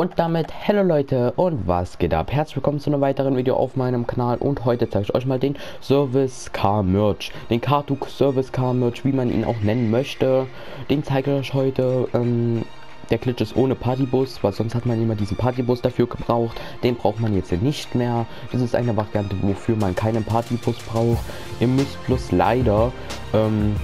Und damit, hello Leute und was geht ab? Herzlich willkommen zu einem weiteren Video auf meinem Kanal und heute zeige ich euch mal den Service Car Merch. Den Kartuk Service Car Merch, wie man ihn auch nennen möchte. Den zeige ich euch heute. Ähm, der Glitch ist ohne Partybus, weil sonst hat man immer diesen Partybus dafür gebraucht. Den braucht man jetzt nicht mehr. Das ist eine Variante, wofür man keinen Partybus braucht. Ihr müsst bloß leider, ähm,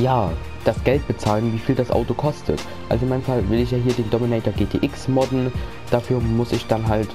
ja, das Geld bezahlen, wie viel das Auto kostet. Also in meinem Fall will ich ja hier den Dominator GTX modden. Dafür muss ich dann halt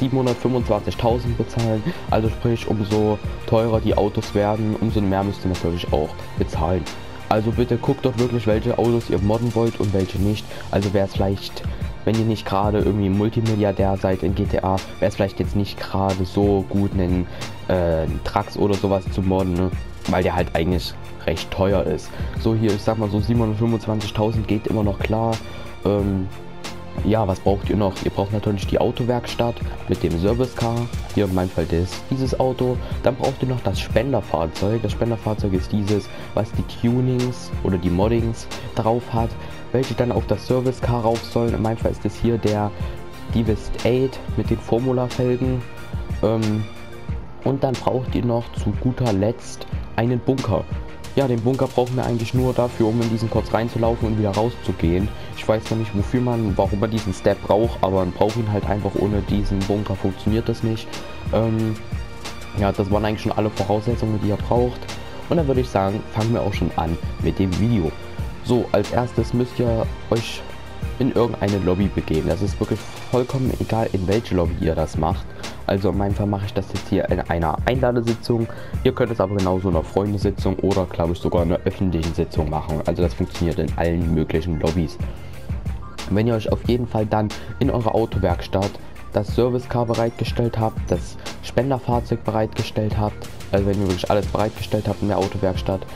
725.000 bezahlen. Also sprich, umso teurer die Autos werden, umso mehr müsst ihr natürlich auch bezahlen. Also bitte guckt dort wirklich, welche Autos ihr modden wollt und welche nicht. Also wäre es vielleicht, wenn ihr nicht gerade irgendwie Multimilliardär seid in GTA, wäre es vielleicht jetzt nicht gerade so gut, einen äh, Trax oder sowas zu modden, ne? weil der halt eigentlich recht teuer ist. So hier, ich sag mal so 725.000 geht immer noch klar. Ähm, ja, was braucht ihr noch? Ihr braucht natürlich die Autowerkstatt mit dem Service Car. Hier in meinem Fall ist dieses Auto. Dann braucht ihr noch das Spenderfahrzeug. Das Spenderfahrzeug ist dieses, was die Tunings oder die Moddings drauf hat, welche dann auf das Service Car rauf sollen. In meinem Fall ist es hier der Divist 8 mit den Formula-Felgen. Ähm, und dann braucht ihr noch zu guter Letzt einen Bunker. Ja, den Bunker brauchen wir eigentlich nur dafür, um in diesen kurz reinzulaufen und wieder rauszugehen. Ich weiß noch nicht, wofür man, warum man diesen Step braucht, aber man braucht ihn halt einfach. Ohne diesen Bunker funktioniert das nicht. Ähm, ja, das waren eigentlich schon alle Voraussetzungen, die ihr braucht. Und dann würde ich sagen, fangen wir auch schon an mit dem Video. So, als erstes müsst ihr euch in irgendeine Lobby begeben. Das ist wirklich vollkommen egal, in welche Lobby ihr das macht. Also in meinem Fall mache ich das jetzt hier in einer Einladesitzung. Ihr könnt es aber genauso in einer Freundesitzung oder glaube ich sogar in einer öffentlichen Sitzung machen. Also das funktioniert in allen möglichen Lobbys. Wenn ihr euch auf jeden Fall dann in eurer Autowerkstatt das Service Car bereitgestellt habt, das Spenderfahrzeug bereitgestellt habt, also wenn ihr wirklich alles bereitgestellt habt in der Autowerkstatt,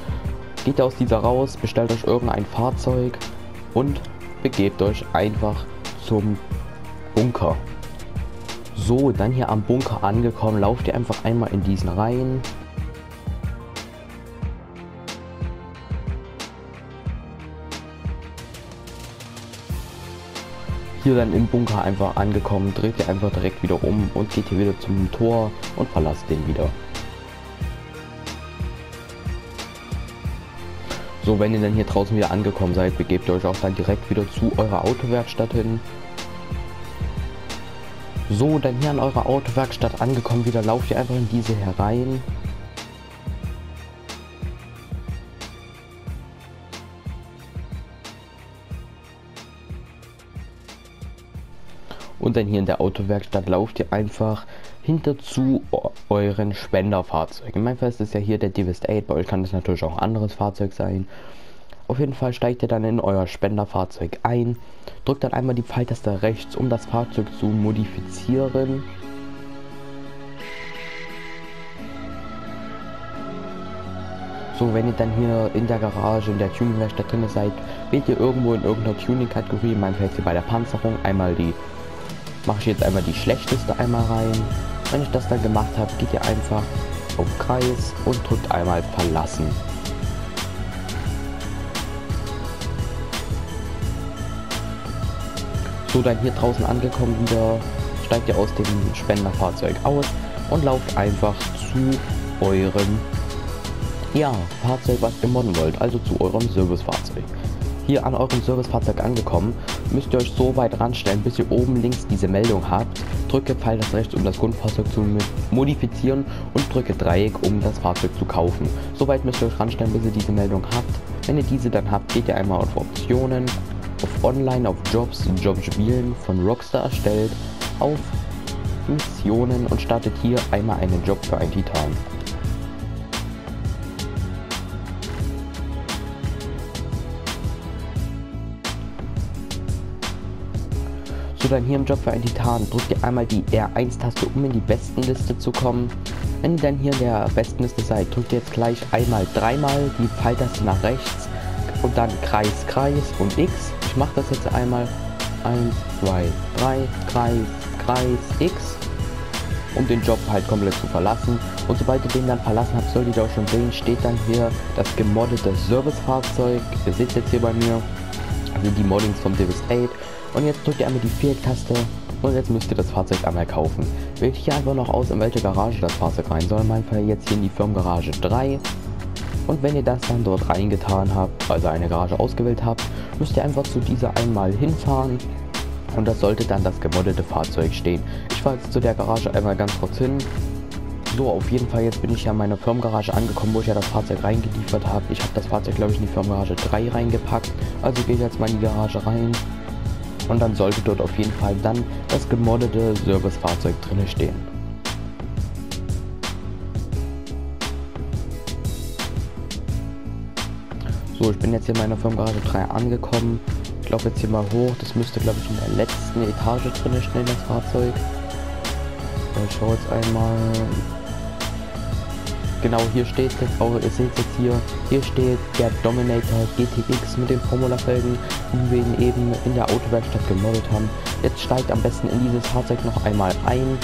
geht ihr aus dieser raus, bestellt euch irgendein Fahrzeug und begebt euch einfach zum Bunker. So, dann hier am Bunker angekommen, lauft ihr einfach einmal in diesen rein. Hier dann im Bunker einfach angekommen, dreht ihr einfach direkt wieder um und geht hier wieder zum Tor und verlasst den wieder. So, wenn ihr dann hier draußen wieder angekommen seid, begebt ihr euch auch dann direkt wieder zu eurer Autowerkstatt hin so, dann hier an eurer Autowerkstatt angekommen, wieder lauft ihr einfach in diese herein. Und dann hier in der Autowerkstatt lauft ihr einfach hinter zu euren Spenderfahrzeug. In meinem Fall ist es ja hier der Divist 8, bei euch kann das natürlich auch ein anderes Fahrzeug sein. Auf jeden Fall steigt ihr dann in euer Spenderfahrzeug ein, drückt dann einmal die Pfeiltaste rechts, um das Fahrzeug zu modifizieren. So, wenn ihr dann hier in der Garage, in der Tuningwerkstatt drin seid, wählt ihr irgendwo in irgendeiner Tuning-Kategorie, mein Fall hier bei der Panzerung, einmal die, mache ich jetzt einmal die schlechteste einmal rein. Wenn ich das dann gemacht habe, geht ihr einfach auf Kreis und drückt einmal verlassen. So, dann hier draußen angekommen wieder, steigt ihr aus dem Spenderfahrzeug aus und lauft einfach zu eurem ja, Fahrzeug, was ihr modden wollt, also zu eurem Servicefahrzeug. Hier an eurem Servicefahrzeug angekommen, müsst ihr euch so weit ranstellen, bis ihr oben links diese Meldung habt. Drücke Pfeil das rechts, um das Grundfahrzeug zu modifizieren und drücke Dreieck, um das Fahrzeug zu kaufen. Soweit müsst ihr euch ranstellen, bis ihr diese Meldung habt. Wenn ihr diese dann habt, geht ihr einmal auf Optionen, auf Online, auf Jobs, Jobs spielen von Rockstar erstellt, auf Missionen und startet hier einmal einen Job für ein Titan. So, dann hier im Job für ein Titan drückt ihr einmal die R1-Taste, um in die Bestenliste zu kommen. Wenn ihr dann hier in der Bestenliste seid, drückt ihr jetzt gleich einmal dreimal die Pfeiltaste nach rechts und dann Kreis, Kreis und X. Mache das jetzt einmal. 1, 2, 3, Kreis, Kreis, X. Um den Job halt komplett zu verlassen. Und sobald ihr den dann verlassen habt, solltet ihr auch schon sehen, steht dann hier das gemoddete Servicefahrzeug. Ihr seht jetzt hier bei mir, also die Moddings vom Divist 8. Und jetzt drückt ihr einmal die Viertaste und jetzt müsst ihr das Fahrzeug einmal kaufen. Wählt hier einfach noch aus, in welche Garage das Fahrzeug rein soll. In meinem Fall jetzt hier in die Firmengarage 3. Und wenn ihr das dann dort reingetan habt, also eine Garage ausgewählt habt, müsst ihr einfach zu dieser einmal hinfahren. Und das sollte dann das gemoddete Fahrzeug stehen. Ich fahre jetzt zu der Garage einmal ganz kurz hin. So, auf jeden Fall, jetzt bin ich ja in meiner Firmengarage angekommen, wo ich ja das Fahrzeug reingeliefert habe. Ich habe das Fahrzeug, glaube ich, in die Firmengarage 3 reingepackt. Also gehe ich jetzt mal in die Garage rein. Und dann sollte dort auf jeden Fall dann das gemoddete Servicefahrzeug drin stehen. So, ich bin jetzt hier in meiner Firmengarage 3 angekommen. Ich laufe jetzt hier mal hoch. Das müsste, glaube ich, in der letzten Etage drin stehen, das Fahrzeug. Ich schaue jetzt einmal. Genau, hier steht jetzt auch, ihr seht jetzt hier, hier steht der Dominator GTX mit den Formula-Felgen, wie wir ihn eben in der Autowerkstatt gemoddet haben. Jetzt steigt am besten in dieses Fahrzeug noch einmal ein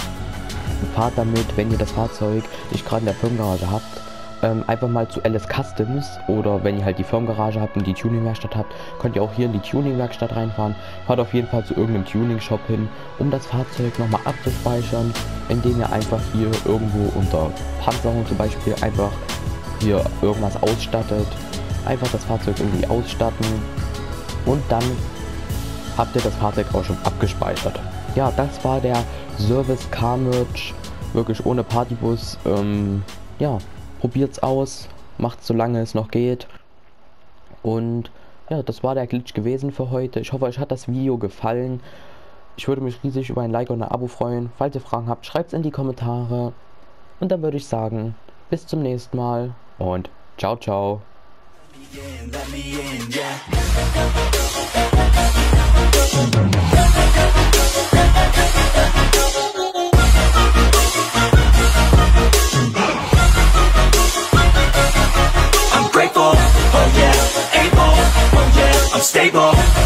fahrt damit, wenn ihr das Fahrzeug nicht gerade in der Firmengarage habt, ähm, einfach mal zu LS Customs oder wenn ihr halt die Firmengarage habt und die Tuning-Werkstatt habt, könnt ihr auch hier in die Tuning-Werkstatt reinfahren. Fahrt auf jeden Fall zu irgendeinem Tuning-Shop hin, um das Fahrzeug nochmal abzuspeichern, indem ihr einfach hier irgendwo unter Panzerung zum Beispiel einfach hier irgendwas ausstattet. Einfach das Fahrzeug irgendwie ausstatten und dann habt ihr das Fahrzeug auch schon abgespeichert. Ja, das war der Service Car Merch, wirklich ohne Partybus. Ähm, ja, probiert's aus, macht solange es noch geht. Und ja, das war der Glitch gewesen für heute. Ich hoffe, euch hat das Video gefallen. Ich würde mich riesig über ein Like und ein Abo freuen. Falls ihr Fragen habt, schreibt es in die Kommentare. Und dann würde ich sagen, bis zum nächsten Mal und ciao, ciao. In, yeah. table.